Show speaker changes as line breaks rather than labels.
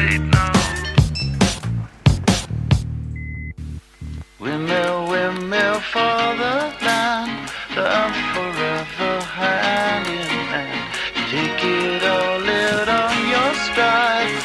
late now. Windmill, windmill for the land, the forever hand in hand. Take it all out on your stride.